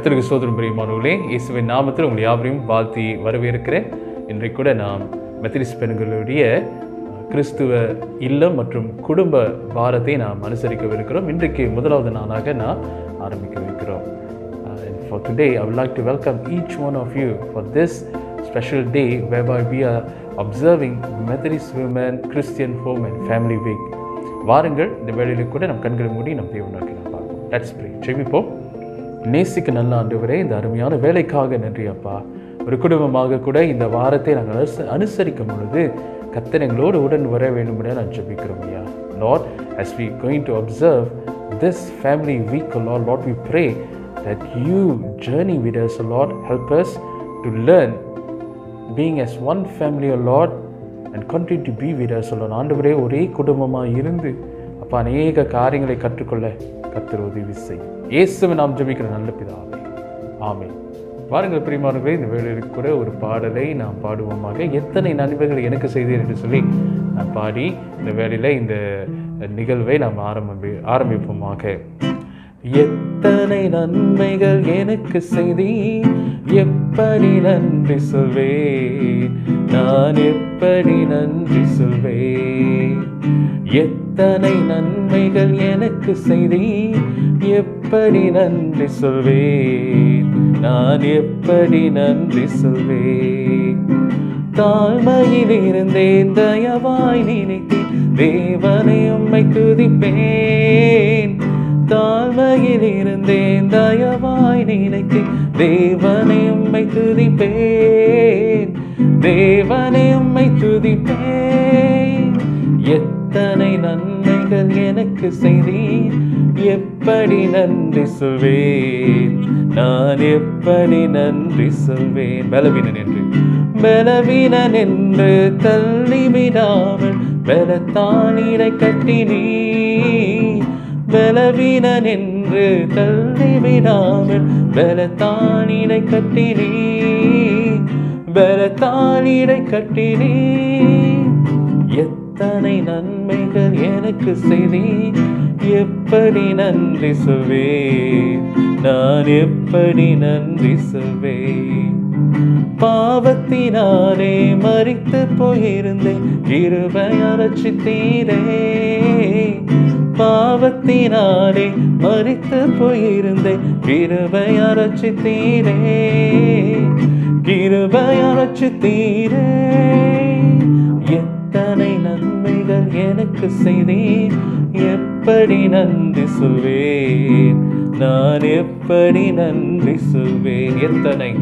கத்திரிக்கு சோதரம் பிரியமானவர்களே இயேசுவின் நாமத்தில் உங்களை யாவரையும் வாழ்த்தி வரவேற்கிறேன். இன்றைக்கு கூட நாம் மெத்தடிஸ்ட் பெண்களுடைய கிறிஸ்துவ இல்லம் மற்றும் குடும்ப வாரத்தை நாம் அனுசரிக்கவிருக்கிறோம். இன்றைக்கு முதலாவது நாளாக நாம் ஆரம்பிக்கவிருக்கிறோம். வைக்கிறோம் for for today, I would like to welcome each one of you for this special day whereby we are observing Methodist Women Christian Home and Family Week. வாருங்கள் இந்த வேலையில் கூட நம் கண்களை மூடி நம் தேவன் நோக்கி நாம் பார்ப்போம். லெட்ஸ் ப்ரே ஜெபிப்போம். நேசிக்க நல்ல ஆண்டவரே இந்த அருமையான வேலைக்காக நன்றி அப்பா ஒரு குடும்பமாக கூட இந்த வாரத்தை நாங்கள் அனுசரி அனுசரிக்கும் பொழுது கர்த்தர் எங்களோடு உடன் வர வேண்டும் என நான் ஜெபிக்கிறோம் ஐயா Lord as we going to observe this family week oh lord lord we pray that you journey with us oh lord help us to learn being as one family, O Lord, and continue to be with us, oh Lord. ஆண்டவரே ஒரே குடும்பமாக இருந்து அப்பா அநேக காரியங்களை கற்றுக்கொள்ள கத்திர உதவி செய். இயேசுவை நாம் ஜபிக்கிற நல்ல பிதாவே. ஆமே வாருங்கள் பிரியமானவர்களே இந்த வேலையில் கூட ஒரு பாடலை நாம் பாடுவோமாக. எத்தனை நண்பர்கள் எனக்கு செய்தீர் என்று சொல்லி நான் பாடி இந்த வேலையில் இந்த நிகழ்வை நாம் ஆரம்பி ஆரம்பிப்போமாக. எத்தனை நன்மைகள் எனக்கு செய்தி எப்படி நன்றி சொல்வேன்? நான் எப்படி நன்றி சொல்வேன்? எத்தனை நன்மைகள் எனக்கு செய்தி எப்படி நன்றி சொல்வேன்? நான் எப்படி நன்றி சொல்வேன்? தாழ்மையில் இருந்தேன் தயவாய் நினைத்தேன் தேவனை உம்மை துதிப்பேன். தாழ்மையில் இருந்தேன். தயவாய் நினைத்தேன். தேவனை உம்மை துதிப்பேன். தேவனை உம்மை துதிப்பேன். எத்தனை நன்மைகள் எனக்கு செய்தீர். எப்படி நன்றி சொல்வேன்? நான் எப்படி நன்றி சொல்வேன்? பலவீனன் என்று. பலவீனன் என்று தள்ளிவிடாமல் பலத்தானிடை கட்டினீர். பலவீனன் என்று தள்ளிவிடாமல் பலத்தானிடை கட்டினே பலத்தானிடை கட்டினே. எத்தனை நன்மைகள் எனக்கு செய்தி எப்படி நன்றி சுவே நான் எப்படி நன்றி சுவே பாவத்தினாலே மறித்து போயிருந்தேன் இருவை அரைச்சி தீரே பாவத்தினாலே மறித்து போயிருந்தேன். கிருபை தீரே கிருபை தீரே எத்தனை நன்மைகள் எனக்கு செய்தீர். எப்படி நன்றி சொல்வேன். நான் எப்படி நன்றி சொல்வேன்? எத்தனை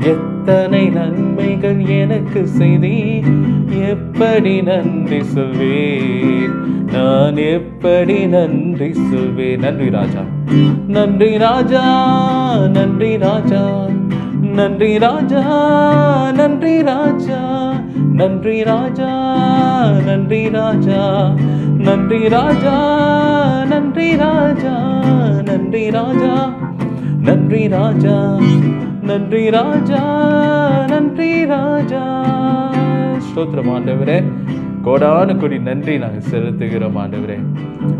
எத்தனை நன்மைகள் எனக்கு செய்தி? எப்படி நன்றி சொல்வேன்? நான் எப்படி நன்றி சொல்வேன்? நன்றி ராஜா. நன்றி ராஜா நன்றி ராஜா. நன்றி ராஜா நன்றி ராஜா. நன்றி ராஜா நன்றி ராஜா. நன்றி ராஜா ராஜா. நன்றி ராஜா. நன்றி ராஜா. நன்றி ராஜா. ஸ்தோத்திரம் ஆண்டவரே. கோடானு கொடி நன்றி நாங்கள் செலுத்துகிறோம் ஆண்டவரே.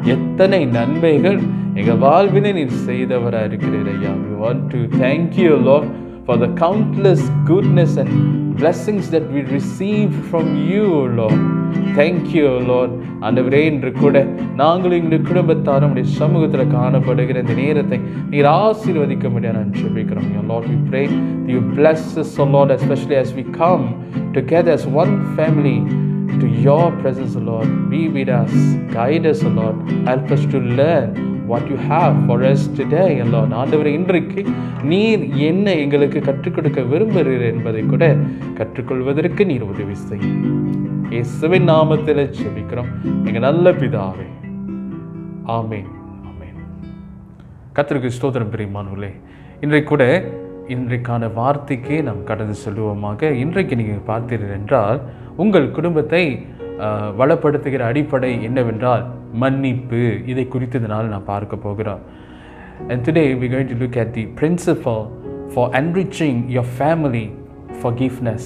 எத்தனை நன்மைகள் எங்கள் வாழ்வினை நீர் செய்தவராக இருக்கிறீர் ஐயா. We want to thank you lord for the countless goodness and blessings that we received from you lord. Thank you lord ஆண்டவரே இன்று கூட நாங்களும் எங்களுடைய குடும்பத்தாரும் உடைய சமூகத்தில் காணப்படுகிற இந்த நேரத்தை நீர் ஆசீர்வதிக்க முடியாது நான் ஜெபிக்கிறோம் Your Lord we pray that you bless us O Lord especially as we come together as one family to your presence, O Lord. Be with us, guide us, O Lord. Help us to learn what you have for us today O ஆண்டவர் இன்றைக்கு நீர் என்ன எங்களுக்கு கற்றுக் கொடுக்க விரும்புகிறீர் என்பதை கூட கற்றுக்கொள்வதற்கு நீர் உதவி செய்யும். இயேசுவின் நாமத்தில் ஜெபிக்கிறோம். எங்கள் நல்ல பிதாவே. ஆமேன். ஆமென். கர்த்தருக்கு ஸ்தோத்திரம் பிரியமானவர்களே இன்றைக்கு கூட இன்றைக்கான வார்த்தைக்கே நாம் கடந்து செல்வோமாக இன்றைக்கு நீங்கள் பார்த்தீர்கள் என்றால் உங்கள் குடும்பத்தை வளப்படுத்துகிற அடிப்படை என்னவென்றால் மன்னிப்பு இதை குறித்ததனால் நாம் பார்க்க போகிறோம் And today we're going to look at the principle for enriching your family forgiveness.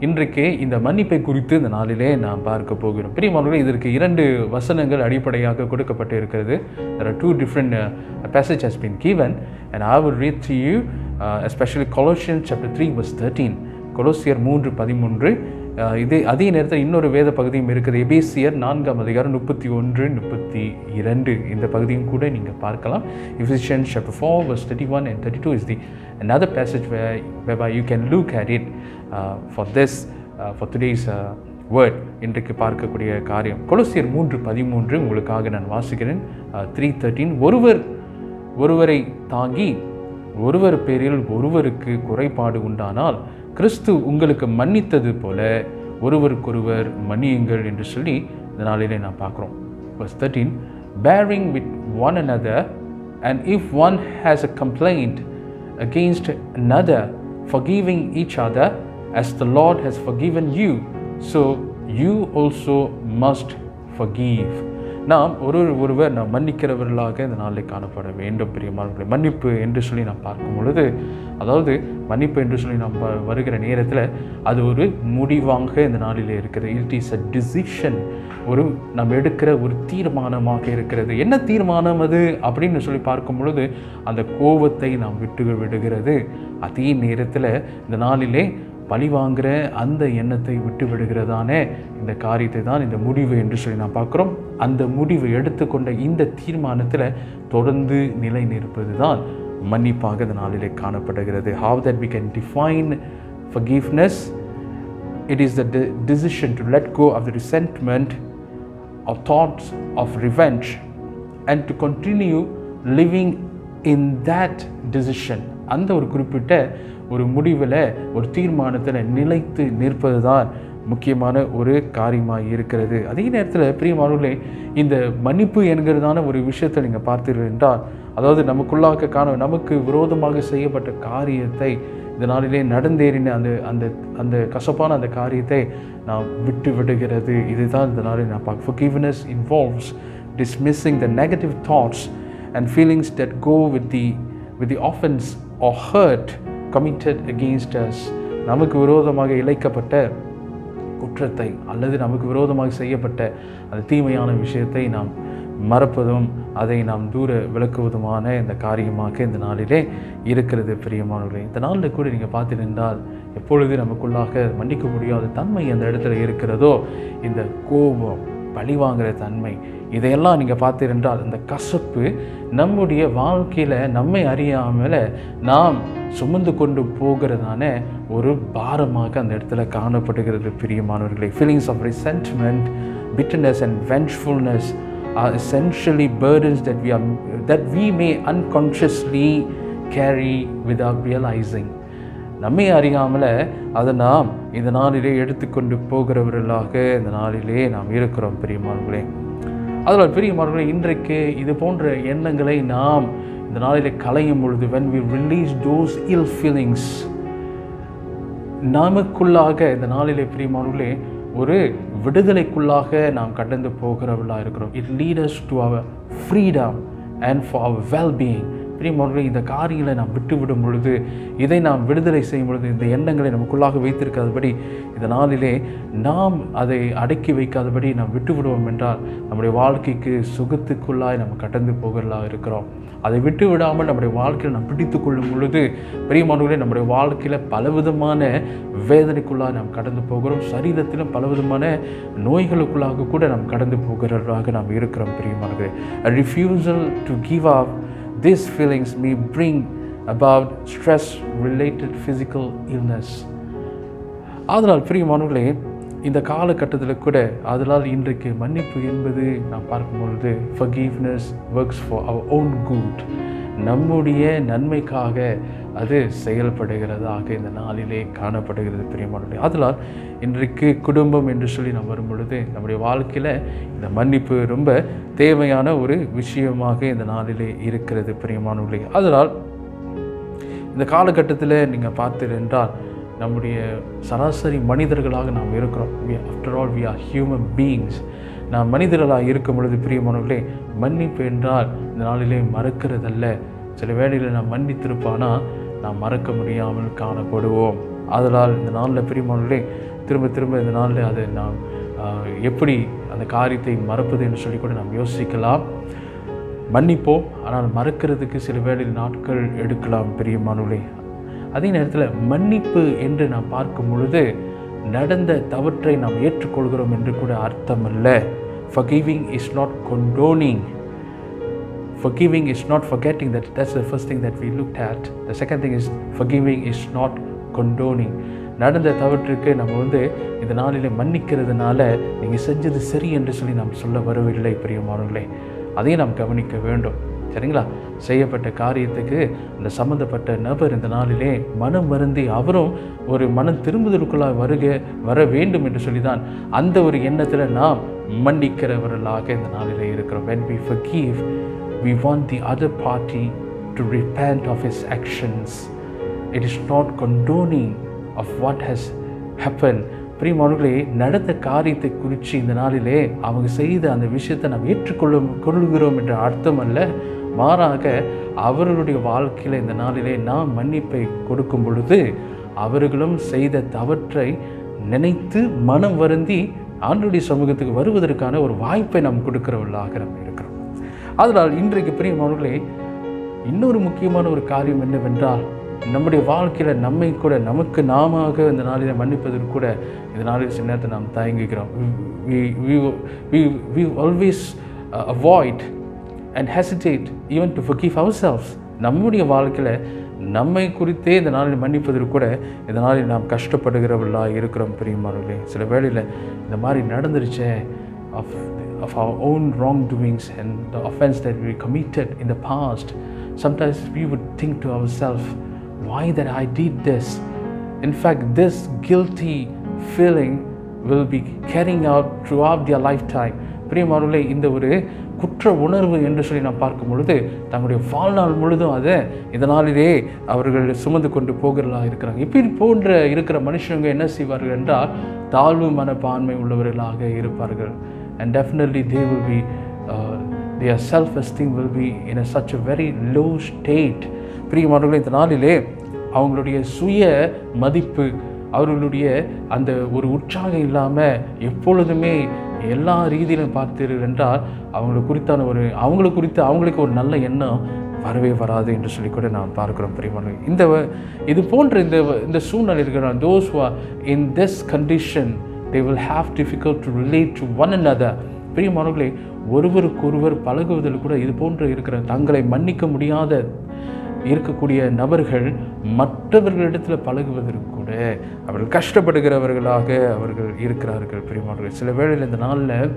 இன்றைக்கு இந்த மன்னிப்பை குறித்து இந்த நாளிலே நாம் பார்க்க போகிறோம் பிரியமானவர்களே இதற்கு இரண்டு வசனங்கள் அடிப்படையாக கொடுக்கப்பட்டு இருக்கிறது there are two different uh, passage has been given and I will read to you uh, especially Colossians chapter 3 verse 13 கொலோசியர் மூன்று பதிமூன்று அஹ், இதே அதே நேரத்தில் இன்னொரு வேத பகுதியும் இருக்குது. எபேசியர் நான்காம் அதிகாரம் முப்பத்தி ஒன்று முப்பத்தி இரண்டு. இந்த பகுதியும் கூட நீங்கள் பார்க்கலாம். Ephesians chapter 4 verse 31 and 32 is the another passage where whereby you can look at it uh, for this uh, for today's uh, இன்றைக்கு பார்க்கக்கூடிய காரியம். கொலசியர் மூன்று பதிமூன்று. உங்களுக்காக நான் வாசிக்கிறேன். த்ரீ தேர்ட்டீன் ஒருவர் ஒருவரை தாங்கி ஒருவர் பேரில் ஒருவருக்கு குறைபாடு உண்டானால் கிறிஸ்து உங்களுக்கு மன்னித்தது போல ஒருவருக்கொருவர் மன்னியுங்கள் என்று சொல்லி இந்த நாளிலே நான் பார்க்குறோம் verse thirteen bearing with one another and if one has a complaint against another forgiving each other as the Lord has forgiven you, so you also must forgive. நாம் ஒரு ஒருவர் நாம் மன்னிக்கிறவர்களாக இந்த நாளில் காணப்பட வேண்டும் பிரியமானவர்களை மன்னிப்பு என்று சொல்லி நாம் பார்க்கும் பொழுது அதாவது மன்னிப்பு என்று சொல்லி நாம் வருகிற நேரத்தில் அது ஒரு முடிவாக இந்த நாளில் இருக்கிறது. இட் இஸ் அ டிசிஷன் ஒரு நம்ம எடுக்கிற ஒரு தீர்மானமாக இருக்கிறது. என்ன தீர்மானம் அது? அப்படின்னு சொல்லி பார்க்கும் பொழுது அந்த கோபத்தை நாம் விட்டு விடுகிறது அதே நேரத்தில் இந்த நாளிலே பழி வாங்குற அந்த எண்ணத்தை விட்டு விடுகிறதானே? இந்த காரியத்தை தான் இந்த முடிவு என்று சொல்லி நான் பார்க்குறோம். அந்த முடிவை எடுத்துக்கொண்ட இந்த தீர்மானத்தில் தொடர்ந்து நிலை நிற்பது தான் மன்னிப்பாக இந்த நாளிலே காணப்படுகிறது. How that we can define forgiveness? It is the de- decision to let go of the resentment or thoughts of revenge and to continue living in that decision. அந்த ஒரு குறிப்பிட்ட ஒரு முடிவில் ஒரு தீர்மானத்தில் நிலைத்து நிற்பது தான் முக்கியமான ஒரு காரியமாக இருக்கிறது. அதே நேரத்தில் பிரியமானவர்களே இந்த மன்னிப்பு என்கிறதான ஒரு விஷயத்தை நீங்கள் பார்த்தீர்கள் என்றால் அதாவது நமக்குள்ளாக்க காண நமக்கு விரோதமாக செய்யப்பட்ட காரியத்தை இந்த நாளிலே நடந்தேறின அந்த அந்த அந்த கசப்பான அந்த காரியத்தை நான் விட்டு விடுகிறது. இதுதான் இந்த நாளில் நான் பார்க்க forgiveness involves dismissing the negative thoughts and feelings that go with the with the offense or hurt. Committed against us நமக்கு விரோதமாக இழைக்கப்பட்ட குற்றத்தை அல்லது நமக்கு விரோதமாக செய்யப்பட்ட அந்த தீமையான விஷயத்தை நாம் மறப்பதும் அதை நாம் தூர விளக்குவதுமான இந்த காரியமாக இந்த நாளிலே இருக்கிறது பிரியமானவர்களே. இந்த நாளில் கூட நீங்கள் பார்த்துருந்தால் எப்பொழுது நமக்குள்ளாக மன்னிக்க முடியாத தன்மை அந்த இடத்துல இருக்கிறதோ இந்த கோபம் பழி வாங்குகிற தன்மை இதையெல்லாம் நீங்கள் பார்த்திருந்தால் இந்த கசப்பு நம்முடைய வாழ்க்கையில் நம்மை அறியாமல் நாம் சுமந்து கொண்டு போகிறதான ஒரு பாரமாக அந்த இடத்துல காணப்படுகிறது பிரியமானவர்களை feelings of resentment bitterness and vengefulness are essentially burdens that we that we may unconsciously carry with our realizing நம்மை அறியாமல் அதை நாம் இந்த நாளிலே எடுத்துக்கொண்டு போகிறவர்களாக இந்த நாளிலே நாம் இருக்கிறோம் பெரியமார்களே அதனால் பெரியமார்களே இன்றைக்கு இது போன்ற எண்ணங்களை நாம் இந்த நாளிலே களையும் பொழுது when we release those ill feelings நமக்குள்ளாக இந்த நாளிலே பிரியமானவர்களே ஒரு விடுதலைக்குள்ளாக நாம் கடந்து போகிறவர்களாக இருக்கிறோம். It leads to our freedom and for our wellbeing பிரியமானவர்களே இந்த காரியங்களை நாம் விட்டு விடும் பொழுது இதை நாம் விடுதலை செய்யும் பொழுது இந்த எண்ணங்களை நமக்குள்ளாக வைத்திருக்காதபடி இந்த நாளிலே நாம் அதை அடக்கி வைக்காதபடி நாம் விட்டுவிடுவோம் என்றால் நம்முடைய வாழ்க்கைக்கு சுகத்துக்குள்ளாய் நம்ம கடந்து போகிறதாக இருக்கிறோம். அதை விட்டு விடாமல் நம்முடைய வாழ்க்கையில் நாம் பிடித்து கொள்ளும் பொழுது பிரியமானவர்களே நம்முடைய வாழ்க்கையில் பலவிதமான வேதனைக்குள்ளாக நாம் கடந்து போகிறோம். சரீரத்திலும் பலவிதமான நோய்களுக்குள்ளாக கூட நாம் கடந்து போகிறவர்களாக நாம் இருக்கிறோம் பிரியமானவர்களே refusal to give up these feelings may bring about stress related physical illness அதனால் பிரியமானவர்களே இந்த காலகட்டத்தில் கூட அதனால் இன்றைக்கு மன்னிப்பு என்பது நான் பார்க்கும் பொழுது forgiveness works for our own good நம்முடைய நன்மைக்காக அது செயல்படுகிறதாக இந்த நாளிலே காணப்படுகிறது பிரியமானவர்களே அதனால் இன்றைக்கு குடும்பம் என்று சொல்லி நாம் வரும் பொழுது நம்முடைய வாழ்க்கையில் இந்த மன்னிப்பு ரொம்ப தேவையான ஒரு விஷயமாக இந்த நாளிலே இருக்கிறது பிரியமானவர்களே அதனால் இந்த காலகட்டத்தில் நீங்கள் பார்த்தீர்கள் என்றால் நம்முடைய சராசரி மனிதர்களாக நாம் இருக்கிறோம். After all we are human beings நாம் மனிதர்களாக இருக்கும் பொழுது பிரியமானவர்களே மன்னிப்பு என்றால் இந்த நாளிலே மறக்கிறதல்ல. சில வேளையில் நாம் மன்னித்திருப்பானா? நாம் மறக்க முடியாமல் காணப்படுவோம். அதனால் இந்த நாளில் பிரியமானவர்களே திரும்ப திரும்ப இந்த நாளில் அதை நாம் எப்படி அந்த காரியத்தை மறப்பது என்று சொல்லி கூட நாம் யோசிக்கலாம். மன்னிப்போம் ஆனால் மறக்கிறதுக்கு சில வேளையில் நாட்கள் எடுக்கலாம் பிரியமானவர்களே அதே நேரத்தில் மன்னிப்பு என்று நாம் பார்க்கும் பொழுது நடந்த தவற்றை நாம் ஏற்றுக்கொள்கிறோம் என்று கூட அர்த்தம் இல்லை forgiving is not condoning forgiving is not forgetting that that's the first thing that we looked at. The second thing is forgiving is not condoning. நடந்த தவற்றுக்கு நம்ம வந்து இந்த நாளிலே மன்னிக்கிறதுனால நீங்கள் செஞ்சது சரி என்று சொல்லி நாம் சொல்ல வரவில்லை பிரியமானவர்களே. அதையும் நாம் கவனிக்க வேண்டும். சரிங்களா? செய்யப்பட்ட காரியத்துக்கு அந்த சம்மந்தப்பட்ட நபர் இந்த நாளிலே மனம் வருந்தி அவரும் ஒரு மனம் திரும்புதலுக்குள்ளாக வருக வர வேண்டும் என்று சொல்லி தான் அந்த ஒரு எண்ணத்தில் நாம் மன்னிக்கிறவர்களாக இந்த நாளிலே இருக்கிறோம். When we forgive we want the other party to repent of his actions it is not condoning of what has happen பிரியமானவர்களே நடந்த காரியத்தை குறித்து இந்த நாளிலே அவங்க செய்த அந்த விஷயத்தை நாம் ஏற்றுக்கொள்ள கொள்கிறோம் என்ற அர்த்தம் அல்ல. மாறாக அவர்களுடைய வாழ்க்கையில் இந்த நாளிலே நாம் மன்னிப்பை கொடுக்கும் பொழுது அவர்களும் செய்த தவற்றை நினைத்து மனம் வருந்தி ஆண்டுடைய சமூகத்துக்கு வருவதற்கான ஒரு வாய்ப்பை நாம் கொடுக்கிறவர்களாக நம்ம இருக்கிறோம். அதனால் இன்றைக்கு பிரியமானவர்களே இன்னொரு முக்கியமான ஒரு காரியம் என்னவென்றால் நம்முடைய வாழ்க்கையில் நம்மை கூட நமக்கு நாம இந்த நாளில் மன்னிப்பதற்கு கூட இந்த நாளில் சில நேரத்தை நாம் தயங்குகிறோம். We we we always avoid and hesitate even to forgive ourselves நம்முடைய வாழ்க்கையில் நம்மை குறித்தே இந்த நாளில் மன்னிப்பதில் கூட இதனால் நாம் கஷ்டப்படுகிறவர்களாக இருக்கிறோம் பிரியமானவர்களே சில வேளையில் இந்த மாதிரி நடந்துருச்சே of of our own wrong doings and the offence that we committed in the past sometimes we would think to our self why that I did this in fact this guilty feeling will be carrying out through of their lifetime பிரியமானவர்களே இந்த ஒரு குற்ற உணர்வு என்று சொல்லி நாம் பார்க்கும் பொழுது தங்களுடைய வாழ்நாள் முழுதும் அதை இதனாலே அவர்கள் சுமந்து கொண்டு போகிறதா இருக்கிறாங்க. இப்படி போன்ற இருக்கிற மனுஷங்க என்ன செய்வார்கள் என்றால் தாழ்வு மனப்பான்மை உள்ளவர்களாக இருப்பார்கள். And definitely they will be their self esteem will be in a such a very low state பிரியமானவர்களே இந்த நாளிலே அவங்களுடைய சுய மதிப்பு அவர்களுடைய அந்த ஒரு உற்சாகம் இல்லாமல் எப்பொழுதுமே எல்லா ரீதியிலும் பார்த்தீர்கள் என்றால் அவங்களை குறித்தான ஒரு அவங்களை குறித்து அவங்களுக்கு ஒரு நல்ல எண்ணம் வரவே வராது என்று சொல்லி கூட நாம் பார்க்கிறோம் பிரியமான இந்த இது போன்ற இந்த இந்த சூழ்நிலை இருக்கிற those who in this condition they will have difficult to relate to one and other பிரியமானவர்களே ஒருவருக்கொருவர் பழகுவதில் கூட இது போன்று இருக்கிற தங்களை மன்னிக்க முடியாத இருக்கக்கூடிய நபர்கள் மற்றவர்களிடத்தில் பழகுவதற்கு கூட அவர்கள் கஷ்டப்படுகிறவர்களாக அவர்கள் இருக்கிறார்கள் பிரியமானவர்கள். சில வேளையில் இந்த நாளில்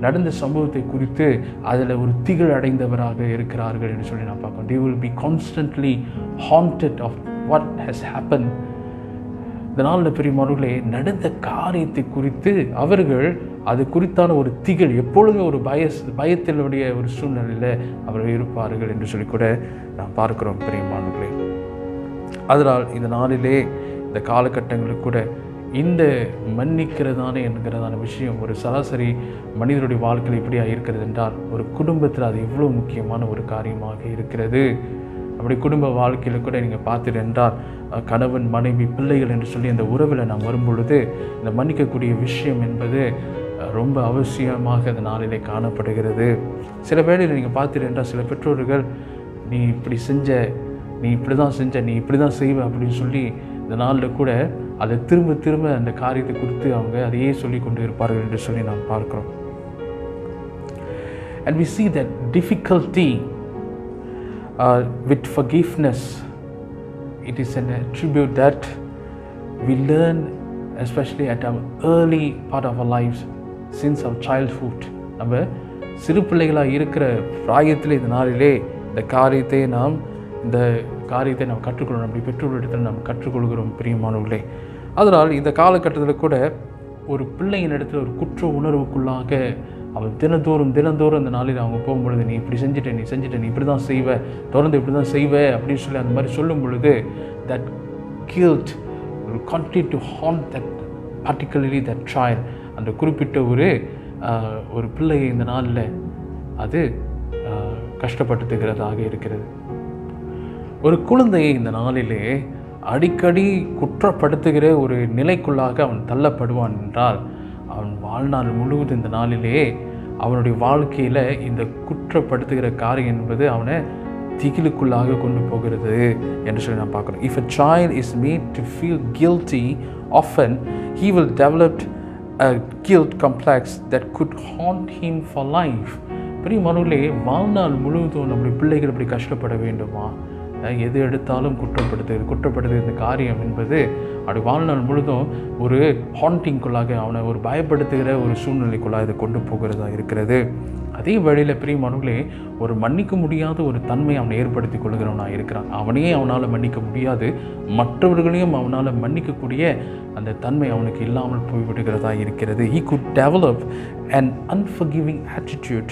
நடந்த சம்பவத்தை குறித்து அதில் ஒரு திகழ் அடைந்தவராக இருக்கிறார்கள் என்று சொல்லி நான் பார்க்கணும் they will be constantly haunted of what has happen இந்த நாளில் பெரியமார்களே நடந்த காரியத்தை குறித்து அவர்கள் அது குறித்தான ஒரு திகழ் எப்பொழுதுமே ஒரு பய பயத்தினுடைய ஒரு சூழ்நிலையில் அவர்கள் இருப்பார்கள் என்று சொல்லி கூட நாம் பார்க்கிறோம் பெரியமானவர்களே அதனால் இந்த நாளிலே இந்த காலகட்டங்களுக்கு கூட இந்த மன்னிக்கிறதானே என்கிறதான விஷயம் ஒரு சராசரி மனிதனுடைய வாழ்க்கையில் இப்படியா இருக்கிறது என்றால் ஒரு குடும்பத்தில் அது எவ்வளோ முக்கியமான ஒரு காரியமாக இருக்கிறது? அப்படி குடும்ப வாழ்க்கையில் கூட நீங்கள் பார்த்துட்டு என்றால் கணவன் மனைவி பிள்ளைகள் என்று சொல்லி அந்த உறவில் நாம் வரும்பொழுது இந்த மன்னிக்கக்கூடிய விஷயம் என்பது ரொம்ப அவசியமாக அந்த நாளிலே காணப்படுகிறது. சில வேளையில் நீங்கள் பார்த்துட்டு என்றால் சில பெற்றோர்கள் நீ இப்படி செஞ்ச நீ இப்படி தான் செஞ்ச நீ இப்படி தான் செய்வ அப்படின்னு சொல்லி இந்த நாளில் கூட அதை திரும்ப திரும்ப அந்த காரியத்தை குறித்து அவங்க அதையே சொல்லி கொண்டு இருப்பார்கள் என்று சொல்லி நாம் பார்க்குறோம். And we see that difficulty uh, with forgiveness it is an attribute that we learn especially at our early part of our lives since our childhood. நம்ம சிறு பிள்ளைகளாக இருக்கிற பிராயத்தில் இந்த நாளிலே இந்த காரியத்தை நாம் இந்த காரியத்தை நாம் கற்றுக்கொள்ளணும். நம்முடைய பெற்றோரிடத்தில் நாம் கற்றுக்கொள்கிறோம் பிரியமானவர்களே. அதனால் இந்த காலகட்டத்தில் கூட ஒரு பிள்ளையின் இடத்துல ஒரு குற்ற உணர்வுக்குள்ளாக அவன் தினந்தோறும் தினந்தோறும் அந்த நாளில் அவங்க போகும்பொழுது நீ இப்படி செஞ்சுட்ட நீ செஞ்சுட்ட நீ இப்படி தான் செய்வ தொடர்ந்து இப்படி தான் செய்வ அப்படின்னு சொல்லி அந்த மாதிரி சொல்லும் பொழுது தட் கில்ட் ஒரு கண்டினியூ டு ஹார்ன் தட் பர்டிகுலர்லி தட் ட்ராயல் அந்த குறிப்பிட்ட ஒரு ஒரு பிள்ளையை இந்த நாளில் அது கஷ்டப்படுத்துகிறதாக இருக்கிறது. ஒரு குழந்தையை இந்த நாளிலே அடிக்கடி குற்றப்படுத்துகிற ஒரு நிலைக்குள்ளாக அவன் தள்ளப்படுவான் என்றால் அவன் வாழ்நாள் முழுவதும் இந்த நாளிலே அவனுடைய வாழ்க்கையில் இந்த குற்றப்படுத்துகிற காரியம் என்பது அவனை திகிலுக்குள்ளாக கொண்டு போகிறது என்று சொல்லி நான் பார்க்குறோம். If a child is made to feel guilty often he will developed a guilt complex that could haunt him for life பெரிய மனுவிலே வாழ்நாள் முழுவதும் நம்முடைய பிள்ளைகள் இப்படி கஷ்டப்பட வேண்டுமா? எது எடுத்தாலும் குற்றப்படுத்து குற்றப்படுத்து இந்த காரியம் என்பது அப்படி வாழ்நாள் முழுதும் ஒரு ஹாண்டிங்குள்ளாக அவனை ஒரு பயப்படுத்துகிற ஒரு சூழ்நிலைக்குள்ளாக இதை கொண்டு போகிறதா இருக்கிறது. அதே வழியில் பெரிய ஒரு மன்னிக்க முடியாத ஒரு தன்மை அவனை ஏற்படுத்தி கொள்கிறவனாக இருக்கிறான். அவனையே அவனால் மன்னிக்க முடியாது. மற்றவர்களையும் அவனால் மன்னிக்கக்கூடிய அந்த தன்மை அவனுக்கு இல்லாமல் போய்விடுகிறதா இருக்கிறது. He could develop and an unforgiving attitude.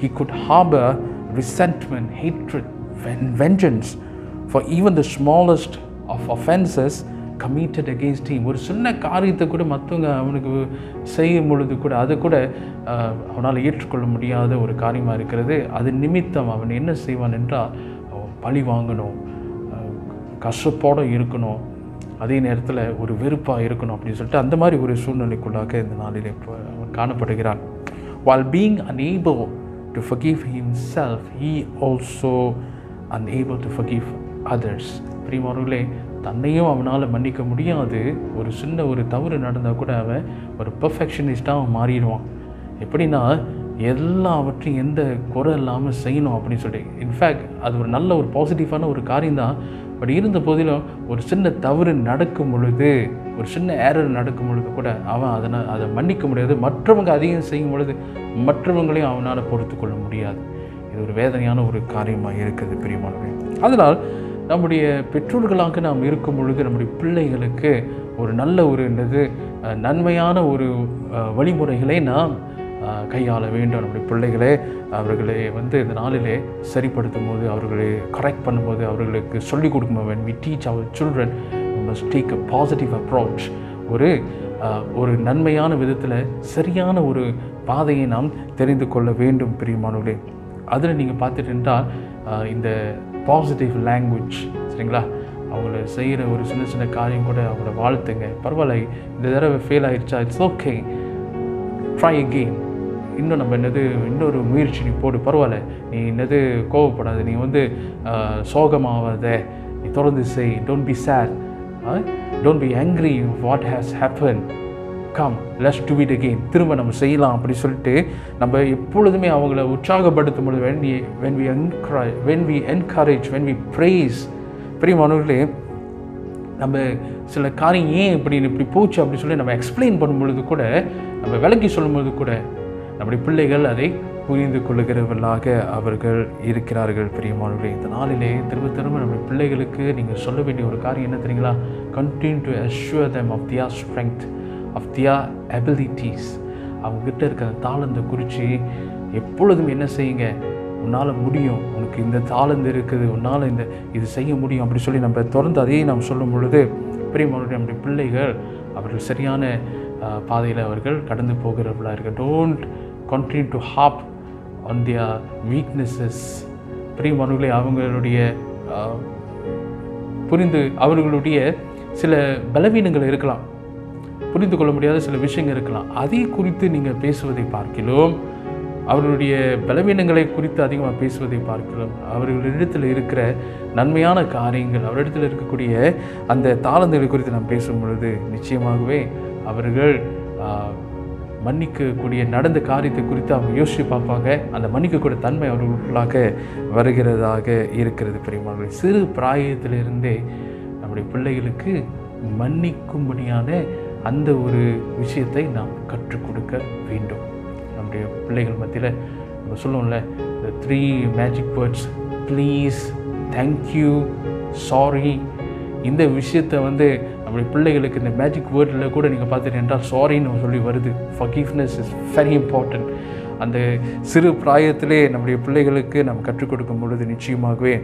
He could harbour resentment hatred when vengeance for even the smallest of offences committed against him ஒரு சின்ன காரியத்தை கூட மற்றவங்க அவனுக்கு செய்யும் பொழுது கூட அது கூட அவனால் ஏற்றுக்கொள்ள முடியாத ஒரு காரியமாக இருக்கிறது. அது நிமித்தம் அவன் என்ன செய்வான் என்றால் அவன் பழி வாங்கணும் கஷ்டப்போடு இருக்கணும் அதே நேரத்தில் ஒரு வெறுப்பாக இருக்கணும் அப்படின்னு சொல்லிட்டு அந்த மாதிரி ஒரு சூழ்நிலைக்குள்ளாக இந்த நாளில் இப்போ அவன் காணப்படுகிறான். While being unable to forgive himself he also unable to forgive others பிரியமானவர்களே தன்னையும் அவனால் மன்னிக்க முடியாது. ஒரு சின்ன ஒரு தவறு நடந்தால் கூட அவன் ஒரு பெர்ஃபெக்ஷனிஸ்டாக அவன் மாறிடுவான். எப்படின்னா எல்லாவற்றையும் எந்த குறை இல்லாமல் செய்யணும் அப்படின்னு சொல்லிட்டு இன்ஃபேக்ட் அது ஒரு நல்ல ஒரு பாசிட்டிவான ஒரு காரியம் தான் பட் இருந்த போதிலும் ஒரு சின்ன தவறு நடக்கும் பொழுது ஒரு சின்ன ஏரர் நடக்கும் பொழுது கூட அவன் அதனை அதை மன்னிக்க முடியாது. மற்றவங்க அதிகம் செய்யும் பொழுது மற்றவங்களையும் அவனால் பொறுத்து கொள்ள முடியாது. இது ஒரு வேதனையான ஒரு காரியமாக இருக்குது பிரியமானவே அதனால் நம்முடைய பெற்றோர்களாக நாம் இருக்கும் பொழுது நம்முடைய பிள்ளைகளுக்கு ஒரு நல்ல ஒரு என்னது நன்மையான ஒரு வழிமுறைகளை நாம் கையாள வேண்டும். நம்முடைய பிள்ளைகளே அவர்களை வந்து இந்த நாளிலே சரிப்படுத்தும் போது அவர்களை கரெக்ட் பண்ணும்போது அவர்களுக்கு சொல்லிக் கொடுக்கும்போது when we teach our children we a positive approach ஒரு ஒரு நன்மையான விதத்தில் சரியான ஒரு பாதையை நாம் தெரிந்து கொள்ள வேண்டும் பிரியமானவர்களே. அதில் நீங்கள் பார்த்துட்டு இந்த பாசிட்டிவ் லாங்குவேஜ் சரிங்களா? அவங்கள செய்கிற ஒரு சின்ன சின்ன காரியம் கூட அவங்கள வாழ்த்துங்க. பரவாயில்ல இந்த தடவை ஃபெயில் ஆகிடுச்சா இட்ஸ் ஓகே ட்ரை அகெயின் இன்னும் நம்ம என்னது இன்னொரு முயற்சி நீ போடு. பரவாயில்ல நீ என்னது கோவப்படாத. நீ வந்து சோகமாகாத நீ தொடர்ந்து செய். Don't be sad don't be angry what has happen come let's do it again திரும்ப நம்ம செய்யலாம் அப்படி சொல்லிட்டு நம்ம எப்பொழுதுமே அவங்கள உற்சாகப்படுத்தும் பொழுது when we when we encourage when we encourage when we praise பிரியமானவர்களே நம்ம சில காரியம் ஏன் இப்படி இப்படி போச்சு அப்படி சொல்லி நம்ம எக்ஸ்பிளைன் பண்ணும் பொழுது கூட நம்ம விளக்கி சொல்லும்போது கூட நம்முடைய பிள்ளைகள் அதை புரிந்து கொள்ளுகிறவர்களாக அவர்கள் இருக்கிறார்கள். பிரியமானவர்களே இந்த நாளிலே திரும்ப திரும்ப நம்முடைய பிள்ளைகளுக்கு நீங்கள் சொல்ல வேண்டிய ஒரு காரியம் என்ன தெரியுங்களா? Continue to assure them of their strength of their abilities. அவங்ககிட்ட இருக்கிற தாளந்தை குறித்து எப்பொழுதும் என்ன செய்யுங்க? உன்னால் முடியும். உனக்கு இந்த தாளந்து இருக்குது. உன்னால் இந்த இது செய்ய முடியும் அப்படி சொல்லி நம்ம தொடர்ந்து அதையே நாம் சொல்லும் பொழுது பிரியமானவர்களே நம்முடைய பிள்ளைகள் அவர்கள் சரியான பாதையில் அவர்கள் கடந்து போகிறவர்களாக இருக்க don't continue to harp on their weaknesses பிரியமானவர்களே அவங்களுடைய புரிந்து அவர்களுடைய சில பலவீனங்கள் இருக்கலாம். புரிந்து கொள்ள முடியாத சில விஷயங்கள் இருக்கலாம். அதை குறித்து நீங்கள் பேசுவதை பார்க்கிலும் அவர்களுடைய பலவீனங்களை குறித்து அதிகமாக பேசுவதை பார்க்கலாம் அவர்களிடத்தில் இருக்கிற நன்மையான காரியங்கள் அவரிடத்தில் இருக்கக்கூடிய அந்த தாளந்துகளை குறித்து நாம் பேசும் பொழுது நிச்சயமாகவே அவர்கள் மன்னிக்கக்கூடிய நடந்த காரியத்தை குறித்து அவங்க யோசித்து பார்ப்பாங்க. அந்த மன்னிக்கக்கூடிய தன்மை அவர்களுக்குள்ளாக வருகிறதாக இருக்கிறது பெரியமானவர்களே சிறு பிராயத்திலிருந்தே நம்முடைய பிள்ளைகளுக்கு மன்னிக்கும்படியான அந்த ஒரு விஷயத்தை நாம் கற்றுக் கொடுக்க வேண்டும். நம்முடைய பிள்ளைகள் மத்தியில் நம்ம சொல்லுவோம்ல இந்த three magic words please thank you sorry இந்த விஷயத்தை வந்து நம்முடைய பிள்ளைகளுக்கு இந்த மேஜிக் வேர்டில் கூட நீங்கள் பார்த்துட்டு என்றால் சாரின்னு சொல்லி வருது. Forgiveness இஸ் வெரி இம்பார்ட்டன்ட் அந்த சிறு பிராயத்திலே நம்முடைய பிள்ளைகளுக்கு நாம் கற்றுக் கொடுக்கும் பொழுது நிச்சயமாகவே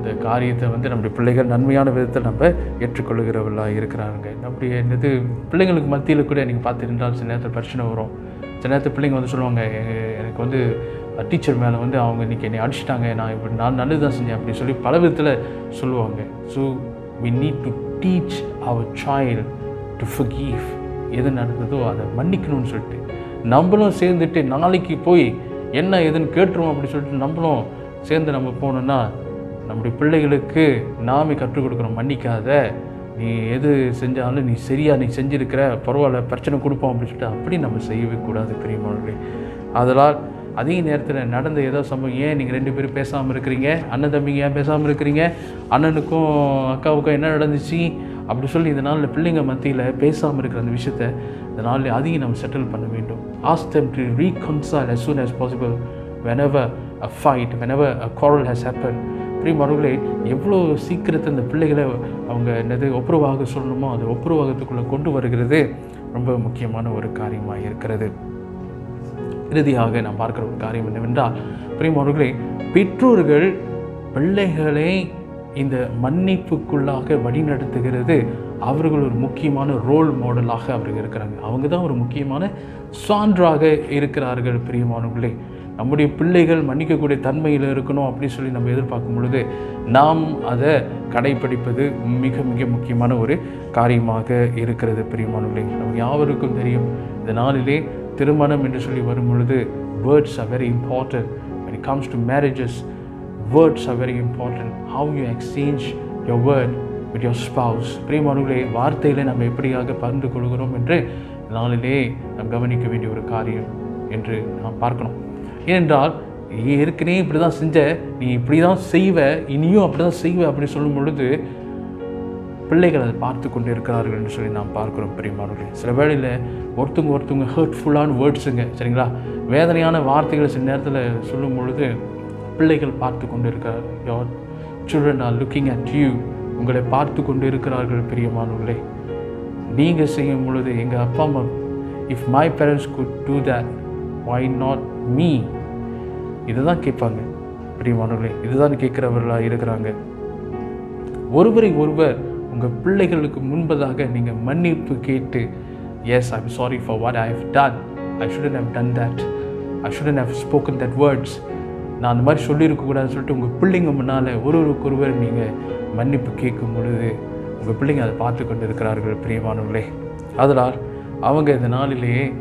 இந்த காரியத்தை வந்து நம்முடைய பிள்ளைகள் நன்மையான விதத்தில் நம்ம ஏற்றுக்கொள்ளுகிறவர்களாக இருக்கிறாங்க. நம்முடைய இது பிள்ளைங்களுக்கு மத்தியில் கூட நீங்கள் பார்த்துருந்தால் சில நேரத்தில் பிரச்சனை வரும். சில நேரத்தில் பிள்ளைங்க வந்து சொல்லுவாங்க எனக்கு வந்து டீச்சர் மேலே வந்து அவங்க இன்றைக்கி என்னை அடிச்சிட்டாங்க. நான் இப்படி நான் நல்லது தான் செஞ்சேன். அப்படின்னு சொல்லி பல விதத்தில் சொல்லுவாங்க. So we need to teach our child to forgive. எது நடந்ததோ அதை மன்னிக்கணும்னு சொல்லிட்டு. நம்மளும் சேர்ந்துட்டு நாளைக்கு போய் என்ன ஏதுன்னு கேட்டுருவோம் அப்படின்னு சொல்லிட்டு நம்மளும் சேர்ந்து நம்ம போனோன்னா நம்முடைய பிள்ளைகளுக்கு நாமே கற்றுக் கொடுக்குறோம் மன்னிக்காத. நீ எது செஞ்சாலும் நீ சரியாக நீ செஞ்சுருக்கிற பரவாயில்ல பிரச்சனை கொடுப்போம் அப்படின்னு சொல்லிட்டு அப்படி நம்ம செய்யவே கூடாது பெரியவர்களே அதனால் அதே நேரத்தில் நடந்த ஏதோ சம்பவம் ஏன் நீங்கள் ரெண்டு பேரும் பேசாமல் இருக்கிறீங்க? அண்ணன் தம்பிங்க ஏன் பேசாமல் இருக்கிறீங்க? அண்ணனுக்கும் அக்காவுக்கும் என்ன நடந்துச்சு? அப்படி சொல்லி இந்த நாளில் பிள்ளைங்க மத்தியில் பேசாமல் இருக்கிற அந்த விஷயத்த இந்த அதையும் நம்ம செட்டில் பண்ண வேண்டும். Ask them to reconcile as soon as possible. Whenever a fight whenever a quarrel has happen பிரியமானவர்களே எவ்வளோ சீக்கிரத்தை இந்த பிள்ளைகளை அவங்க என்னது ஒப்புரவாக சொல்லணுமோ அது ஒப்புரவாகத்துக்குள்ளே கொண்டு வருகிறது. ரொம்ப முக்கியமான ஒரு காரியமாக இருக்கிறது. இறுதியாக நாம் பார்க்கிற ஒரு காரியம் என்னவென்றால் பிரியமானவர்களே பெற்றோர்கள் பிள்ளைகளை இந்த மன்னிப்புக்குள்ளாக வழிநடத்துகிறது. அவர்கள் ஒரு முக்கியமான ரோல் மாடலாக அவர்கள் இருக்கிறாங்க. அவங்க தான் ஒரு முக்கியமான சான்றாக இருக்கிறார்கள் பிரியமானவர்களே. நம்முடைய பிள்ளைகள் மன்னிக்கக்கூடிய தன்மையில் இருக்கணும் அப்படின்னு சொல்லி நம்ம எதிர்பார்க்கும் பொழுது நாம் அதை கடைப்பிடிப்பது மிக மிக முக்கியமான ஒரு காரியமாக இருக்கிறது. பிரியமானவர்களே நம்ம யாவருக்கும் தெரியும் இந்த நாளிலே திருமணம் என்று சொல்லி வரும் பொழுது words are very important when it comes to marriages words are very important how you exchange your word with your spouse பிரியமானவர்களே வார்த்தைகளை நம்ம எப்படியாக பகிர்ந்து கொள்கிறோம் என்று இந்த நாளிலே நாம் கவனிக்க வேண்டிய ஒரு காரியம் என்று நாம் பார்க்கணும். ஏனென்றால் நீ ஏற்கனவே இப்படி தான் செஞ்ச நீ இப்படி தான் செய்வ இனியும் அப்படி தான் செய்வ அப்படின்னு சொல்லும் பொழுது பிள்ளைகள் அதை பார்த்து கொண்டு இருக்கிறார்கள் என்று சொல்லி நாம் பார்க்கிறோம் பெரியமானவர்களே சில வேளையில் ஒருத்தவங்க ஒருத்தவங்க ஹர்ட்ஃபுல்லான வேர்ட்ஸுங்க சரிங்களா? வேதனையான வார்த்தைகளை சில நேரத்தில் சொல்லும் பொழுது பிள்ளைகள் பார்த்து கொண்டு இருக்கிறார். Your children are looking at you உங்களை பார்த்து கொண்டு இருக்கிறார்கள் பிரியமானவர்களே நீங்கள் செய்யும் பொழுது எங்கள் அப்பா அம்மா if my parents could do that why not me இதுதான் கேட்பாங்க. பிரியமானவர்களே இதுதான் கேட்குறவர்களாக இருக்கிறாங்க. ஒருவரை ஒருவர் உங்கள் பிள்ளைகளுக்கு முன்பதாக நீங்கள் மன்னிப்பு கேட்டு yes I'm sorry for what I have done I shouldn't have done that I shouldn't have spoken that words நான் அந்த மாதிரி சொல்லியிருக்கக்கூடாதுன்னு சொல்லிட்டு உங்கள் பிள்ளைங்க முன்னால் ஒருவருக்கொருவர் நீங்கள் மன்னிப்பு கேட்கும் பொழுது உங்கள் பிள்ளைங்க அதை பார்த்து கொண்டு இருக்கிறார்கள் பிரியமானவர்களே அதனால் அவங்க இந்த நாளிலேயே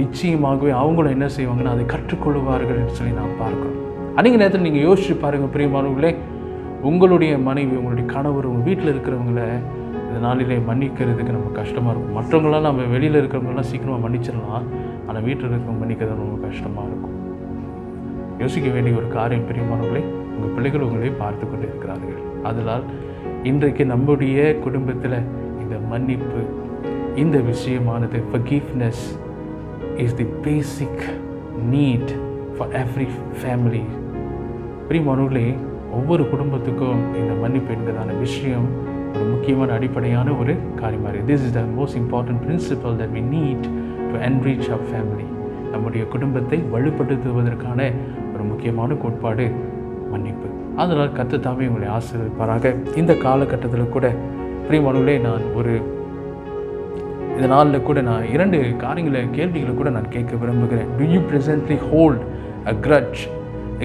நிச்சயமாகவே அவங்களும் என்ன செய்வாங்கன்னா அதை கற்றுக்கொள்வார்கள் என்று சொல்லி நான் பார்க்கிறோம். அன்றைய நேரத்தில் நீங்கள் யோசிச்சு பாருங்கள் பிரியமானவர்களே உங்களுடைய மனைவி உங்களுடைய கணவர் உங்கள் வீட்டில் இருக்கிறவங்கள இந்த நாளிலே மன்னிக்கிறதுக்கு நம்ம கஷ்டமாக இருக்கும். மற்றவங்களாம் நம்ம வெளியில் இருக்கிறவங்களாம் சீக்கிரமாக மன்னிச்சிடலாம். ஆனால் வீட்டில் இருக்கிறவங்க மன்னிக்கிறது ரொம்ப கஷ்டமாக இருக்கும். யோசிக்க வேண்டிய ஒரு காரியம் பிரியமானவர்களே உங்கள் பிள்ளைகள் உங்களே பார்த்து கொண்டு இருக்கிறார்கள் அதனால் இன்றைக்கு நம்முடைய குடும்பத்தில் இந்த மன்னிப்பு இந்த விஷயமானது forgiveness is the basic need for every family பிரியமானவர்களே ஒவ்வொரு குடும்பத்துக்கும் இந்த மன்னிப்பு என்கிறதான விஷயம் ஒரு முக்கியமான அடிப்படையான ஒரு காரியமாக இருக்குது this is the most important principle that we need to enrich our family நம்முடைய குடும்பத்தை வலுப்படுத்துவதற்கான ஒரு முக்கியமான கோட்பாடு மன்னிப்பு. அதனால் கத்துத்தாமே உங்களை ஆசீர்வதிப்பாராக. இந்த காலகட்டத்தில் கூட பிரியமானவர்களே நான் ஒரு இந்த நாளில் கூட நான் இரண்டு காரியங்களை கேள்விகளை கூட நான் கேட்க விரும்புகிறேன் do you presently hold a grudge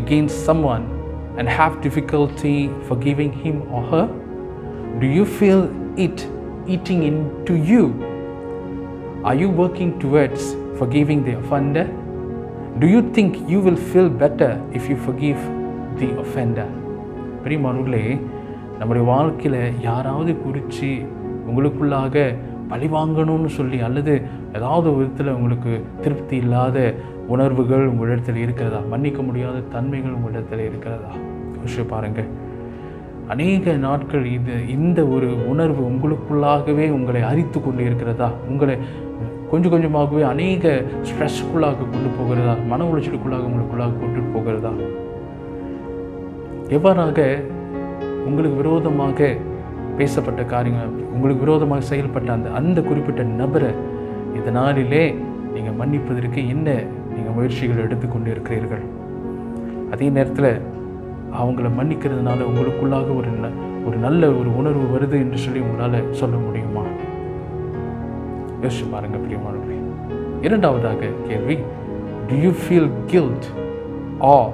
against someone and have difficulty forgiving him or her do you feel it eating into you Are you working towards forgiving the offender? Do you think you will feel better if you forgive the offender? பெரியமானூர்களே நம்முடைய வாழ்க்கையில் யாராவது குறித்து உங்களுக்குள்ளாக பழி வாங்கணும்னு சொல்லி அல்லது ஏதாவது விதத்தில் உங்களுக்கு திருப்தி இல்லாத உணர்வுகள் உங்களிடத்தில் இருக்கிறதா? மன்னிக்க முடியாத தன்மைகள் உங்களிடத்தில் இருக்கிறதா? யோசிச்சு பாருங்கள் அநேக நாட்கள் இது இந்த ஒரு உணர்வு உங்களுக்குள்ளாகவே உங்களை அரித்து கொண்டு இருக்கிறதா? உங்களை கொஞ்சம் கொஞ்சமாகவே அநேக ஸ்ட்ரெஸ்க்குள்ளாக கொண்டு போகிறதா? மன உளைச்சலுக்குள்ளாக உங்களுக்குள்ளாக கொண்டு போகிறதா? எவ்வாறாக உங்களுக்கு விரோதமாக பேசப்பட்ட காரியங்கள் உங்களுக்கு விரோதமாக செயல்பட்ட அந்த அந்த குறிப்பிட்ட நபரை இதனாலே நீங்கள் மன்னிப்பதற்கு என்ன நீங்கள் முயற்சிகள் எடுத்துக்கொண்டு இருக்கிறீர்கள் அதே நேரத்தில் அவங்கள மன்னிக்கிறதுனால உங்களுக்குள்ளாக ஒரு ந- ஒரு நல்ல ஒரு உணர்வு வருது என்று சொல்லி உங்களால் சொல்ல முடியுமா? யோசிச்சு பாருங்க பிரியமானவர்களே. இரண்டாவதாக கேள்வி do you feel guilt or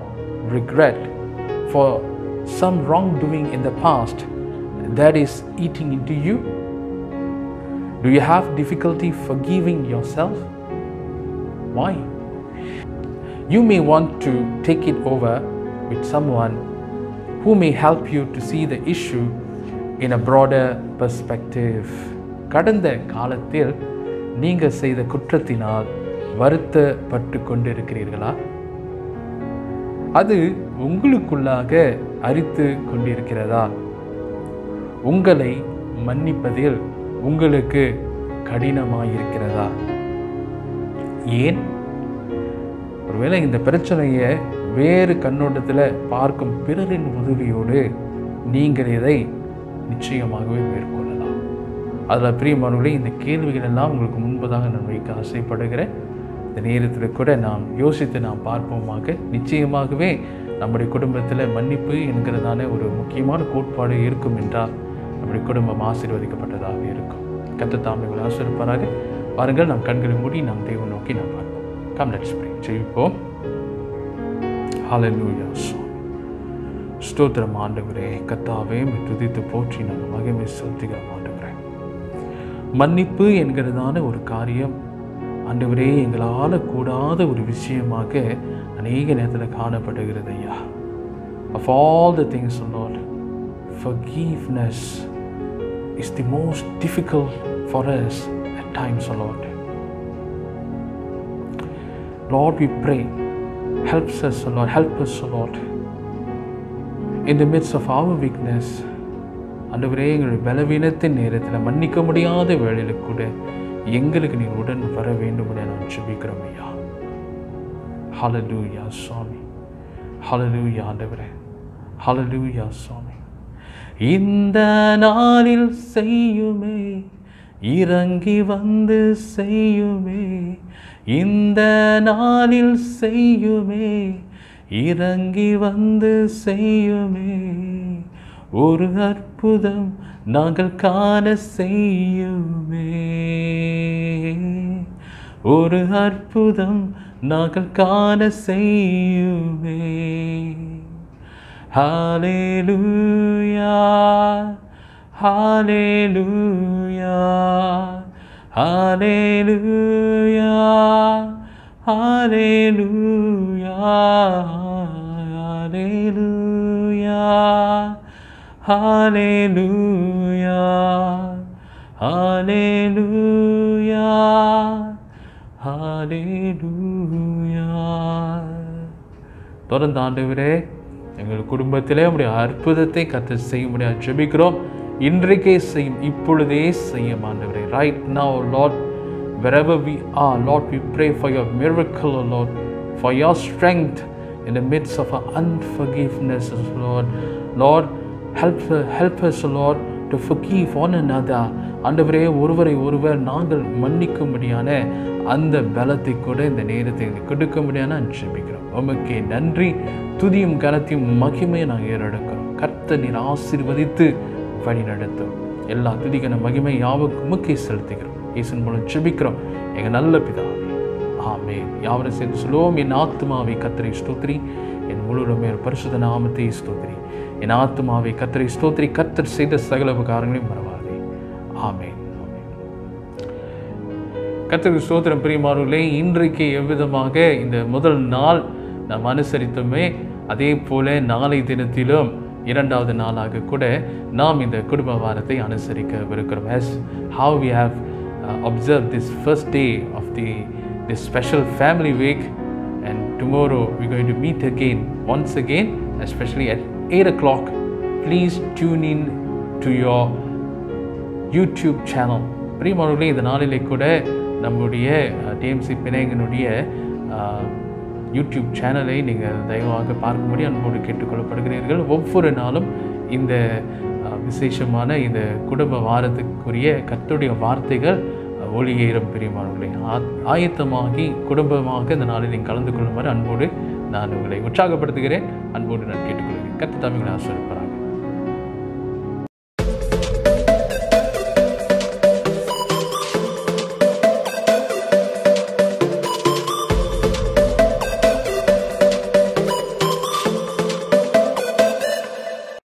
regret for some wrong doing in the past that is eating into you? Do you have difficulty forgiving yourself? Why? You may want to take it over with someone who may help you to see the issue in a broader perspective. கடந்த காலத்தில் நீங்கள் செய்த குற்றத்தினால் வருத்தப்பட்டு கொண்டிருக்கிறீர்களா அது உங்களுக்குள்ளாக அரித்து கொண்டிருக்கிறதா உங்களை மன்னிப்பதில் உங்களுக்கு கடினமாயிருக்கிறதா? ஏன்? ஒருவேளை இந்த பிரச்சனையை வேறு கண்ணோட்டத்தில் பார்க்கும் பிறரின் உதவியோடு நீங்கள் இதை நிச்சயமாகவே மேற்கொள்ளலாம். அதில் பிரியமானவர்களே இந்த கேள்விகள் எல்லாம் உங்களுக்கு முன்பதாக நான் வைக்க ஆசைப்படுகிறேன். இந்த நேரத்தில் கூட நாம் யோசித்து நாம் பார்ப்போமாக. நிச்சயமாகவே நம்முடைய குடும்பத்தில் மன்னிப்பு என்கிறதான ஒரு முக்கியமான கோட்பாடு இருக்கும் என்றால் நம்முடைய குடும்பம் ஆசீர்வதிக்கப்பட்டதாக இருக்கும். கத்த தாமிகள் ஆசிரிப்பாராக பாருங்கள் நம் கண்களை மூடி நாம் தெய்வம் நோக்கி நாம் பார்ப்போம். கம் லெட்ஸ் பிரே ஜெயிப்போம் ஹalleluya சுவாமி ஸ்தோத்திரம் ஆண்டவரே. கத்தாவே துதித்து போற்றி நாங்கள் மகிமை செலுத்துகிறோம் ஆண்டவரே. மன்னிப்பு என்கிறதான ஒரு காரியம். ஆண்டவரே எங்களால் கூடாத ஒரு விஷயமாக அநேக நேரத்தில் காணப்படுகிறது ஐயா. Of all the things Lord forgiveness is the most difficult for us at times, O Lord. Lord, we pray, help us, O Lord, help us, O Lord, in the midst of our weakness. அன்றுவரே எங்களுடைய பலவீனத்தின் நேரத்தில் மன்னிக்க முடியாத வேளையில் கூட எங்களுக்கு நீ உடன் வர வேண்டும் என நான் சுபிக்கிறோம் ஐயா ஹலலூயா சுவாமி ஹலலூயா ஆண்டவரே ஹலலூயா சுவாமி இந்த நாளில் செய்யுமே இறங்கி வந்து செய்யுமே இந்த நாளில் செய்யுமே இறங்கி வந்து செய்யுமே. ஒரு அற்புதம் நாங்கள் காண செய்யுமே. ஒரு அற்புதம் நாங்கள் காண செய்யுமே. Hallelujah, Hallelujah, Hallelujah, Hallelujah, Hallelujah, Hallelujah, Hallelujah. தொடர்ந்து ஆண்டவரே எங்கள் குடும்பத்திலே உடைய அற்புதத்தை கத்து செய்ய முடியாது ஜெபிக்கிறோம் இன்றைக்கே செய்யும் இப்பொழுதே செய்யும் ஆண்டவரே right now Lord wherever we are, Lord we pray for your miracle, Lord for for your strength in the midst of our unforgiveness, Lord Lord, help, help us, Lord, to forgive one another. ஆண்டவரே ஒருவரை ஒருவர் நாங்கள் மன்னிக்கும்படியான அந்த பலத்தை கூட இந்த நேரத்தை கொடுக்கும்படியான அனுப்பிச்சிருக்கிறோம் உமக்கே நன்றி. துதியும் கனத்தையும் மகிமையை நாங்கள் ஏறெடுக்கிறோம். கர்த்த நீர் ஆசீர்வதித்து வழி நடத்தும். எல்லா துதிகன மகிமை யாவுக்கு முக்கிய செலுத்துகிறோம். ஈசன் மூலம் ஜெபிக்கிறோம். எங்கள் நல்ல பிதாவே. ஆமே யாவரும் சேர்ந்து சொல்லுவோம் என் ஆத்மாவை கத்திரை ஸ்தோத்ரி என் முழுமே பரிசுத நாமத்தை ஸ்தோத்ரி என் ஆத்மாவை கத்தரை ஸ்தோத்ரி கத்தர் செய்த சகல உபகாரங்களையும் மறவாதே. ஆமே ஆமென் ஸ்தோத்திரம். பிரியமானவர்களே இன்றைக்கு எவ்விதமாக இந்த முதல் நாள் நாம் அனுசரித்துமே அதே போல நாளை தினத்திலும் இரண்டாவது நாளாக கூட நாம் இந்த குடும்ப வாரத்தை அனுசரிக்கவிருக்கிறோம் as how we have observe this first day of the the special family week and tomorrow we going to meet again once again especially at eight o'clock please tune in to your YouTube channel பிரியமானவர்களே இந்த நாளிலே கூட நம்முடைய TMC பிணையங்கனுடைய YouTube சேனலை நீங்கள் தயவாக பார்க்கும்படி அன்போடு கேட்டுக்கொள்ளப்படுகிறீர்கள். ஒவ்வொரு நாளும் இந்த விசேஷமான இந்த குடும்ப வாரத்துக்குரிய கத்துடைய வார்த்தைகள் ஒளியேறும் பிரியமானவர்களே. ஆ- ஆயத்தமாகி குடும்பமாக இந்த நாளில் நீங்கள் கலந்து கொள்ளுமாறு அன்போடு நான் உங்களை உற்சாகப்படுத்துகிறேன். அன்போடு நான் கேட்டுக்கொள்கிறேன். கத்து தமிழ் ஆசிரியப்பார்